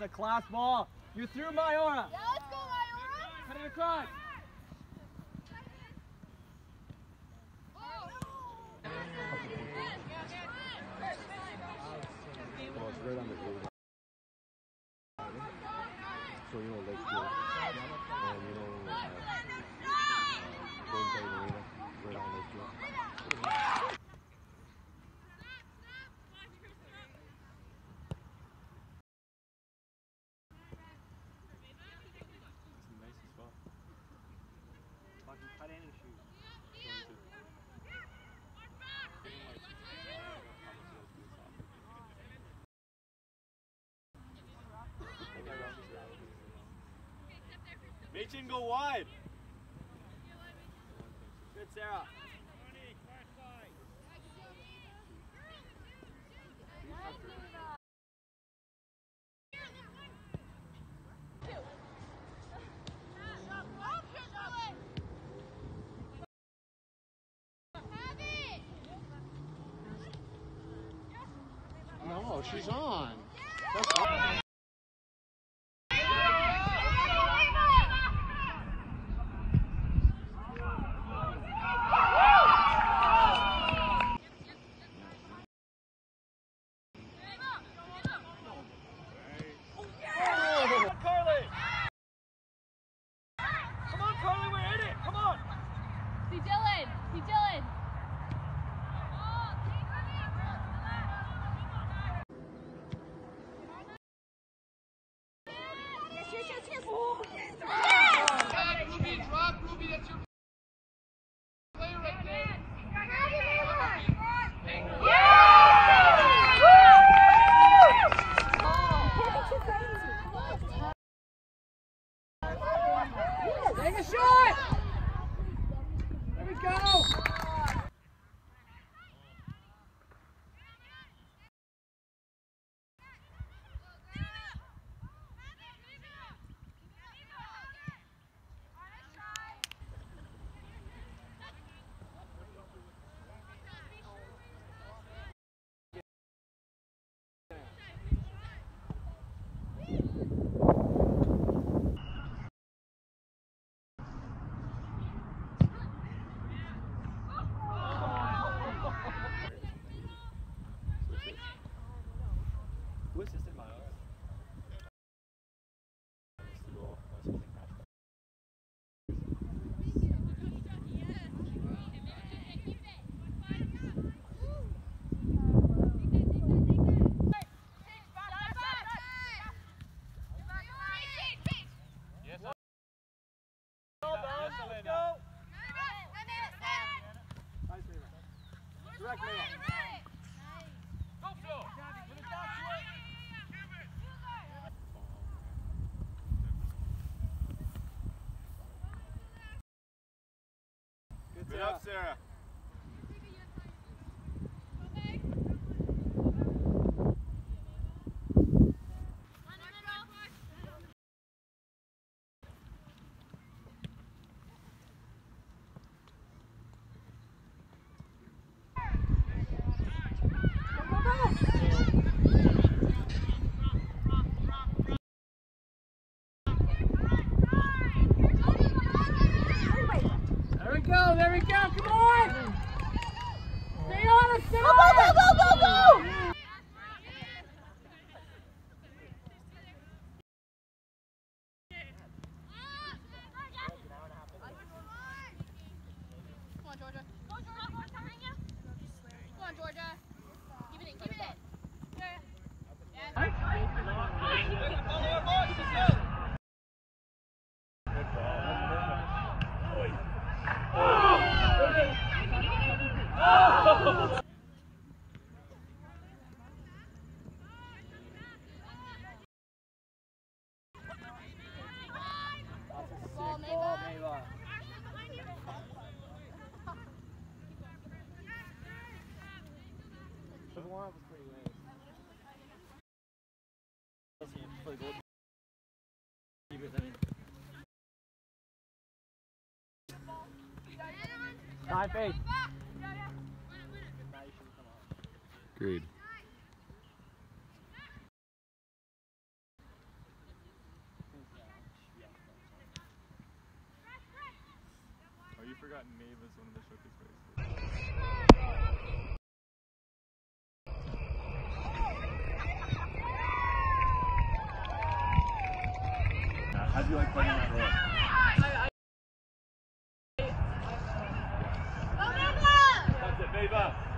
That's a class ball. You threw my aura. Yeah, let's go, Myora. Cut it across. Right on the. So you know, like. wide. Good, Sarah. No, she's on. c'est le mariage. Direct. Sarah. go, there we go, come on! Stay on it, stay on it! go. The warm-up was pretty late. Agreed. Oh, you forgot Nave is one of the showcase races. How do you like playing that role? That's it, Viva.